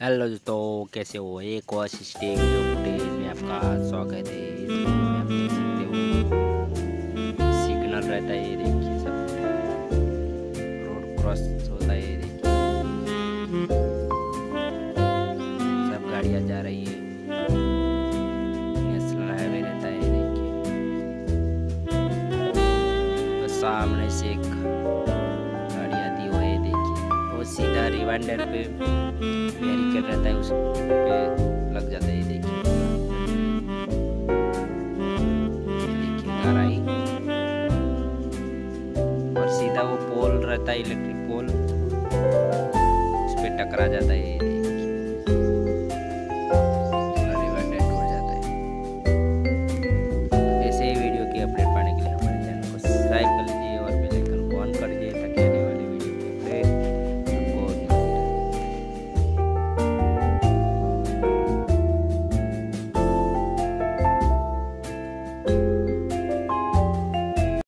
Hello दोस्तों, कैसे हो? एक और फुटेज में आपका स्वागत हो। सिग्नल रहता है देखिए सब। रोड क्रॉस होता है देखिए। सब गाड़ियाँ जा रही है। नेशनल हाईवे रहता है देखिए। तो सामने से एक गाड़ी आती हुई है, देखिए। वो सीधा रिवाइंडर पे बैरिकेड रहता है, उस पे लग जाता है, ये देखिए। और सीधा वो पोल रहता है, इलेक्ट्रिक पोल। उस पर टकरा जाता है, ये देखिए।